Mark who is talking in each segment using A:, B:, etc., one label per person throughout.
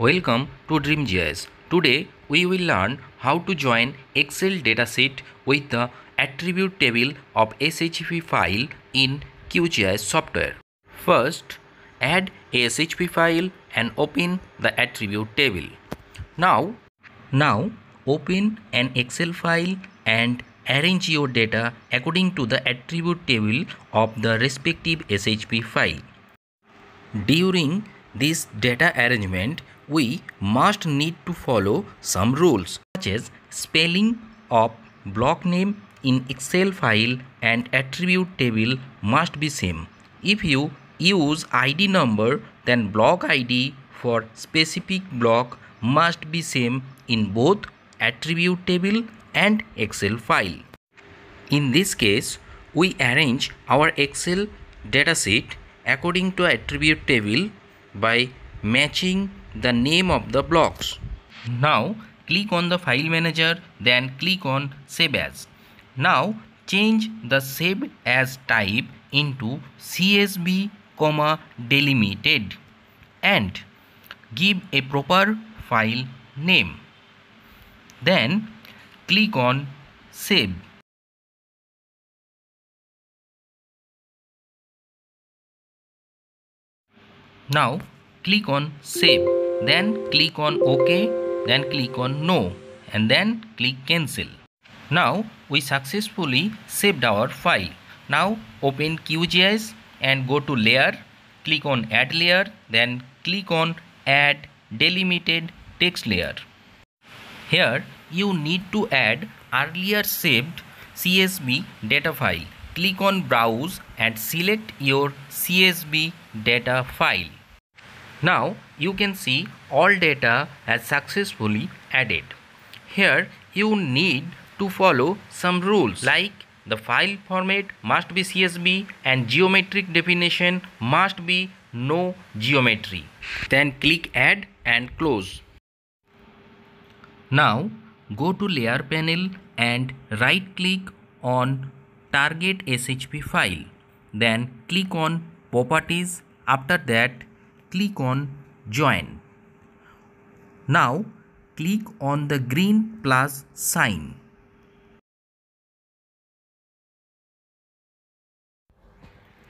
A: Welcome to DreamGIS. Today we will learn how to join Excel dataset with the attribute table of SHP file in QGIS software. First, add a SHP file and open the attribute table. Now, now open an Excel file and arrange your data according to the attribute table of the respective SHP file. During this data arrangement, we must need to follow some rules such as spelling of block name in Excel file and attribute table must be same. If you use ID number then block ID for specific block must be same in both attribute table and Excel file. In this case, we arrange our Excel dataset according to attribute table by matching the name of the blocks. Now click on the file manager then click on save as. Now change the save as type into CSV comma delimited and give a proper file name. Then click on save. Now click on save then click on ok then click on no and then click cancel. Now we successfully saved our file. Now open QGIS and go to layer click on add layer then click on add delimited text layer. Here you need to add earlier saved CSV data file. Click on browse and select your CSV data file. Now you can see all data has successfully added. Here you need to follow some rules like the file format must be CSV and geometric definition must be no geometry. Then click add and close. Now go to layer panel and right click on target SHP file. Then click on properties. After that click on join. Now click on the green plus sign.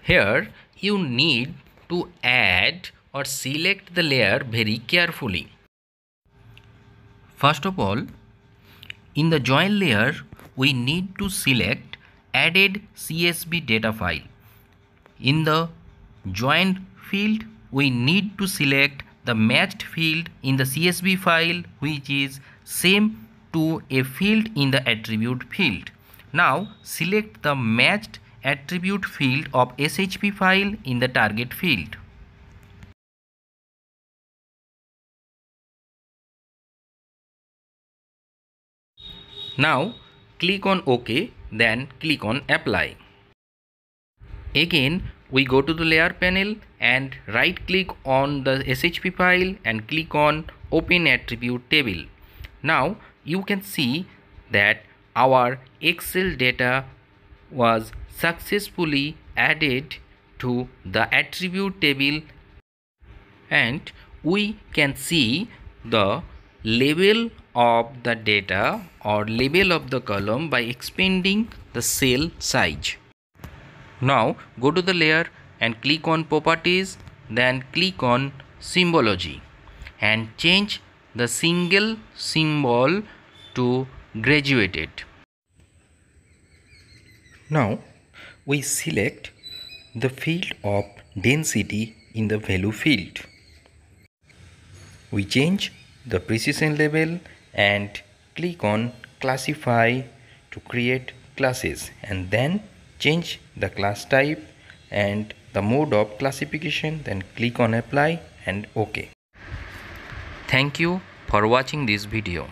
A: Here you need to add or select the layer very carefully. First of all, in the join layer, we need to select added CSV data file. In the join field, we need to select the matched field in the CSV file which is same to a field in the attribute field. Now select the matched attribute field of SHP file in the target field. Now click on OK then click on apply. Again we go to the layer panel and right click on the SHP file and click on open attribute table. Now you can see that our Excel data was successfully added to the attribute table and we can see the label of the data or label of the column by expanding the cell size. Now go to the layer and click on properties then click on symbology and change the single symbol to graduated. Now we select the field of density in the value field. We change the precision level and click on classify to create classes and then change the class type and the mode of classification then click on apply and ok thank you for watching this video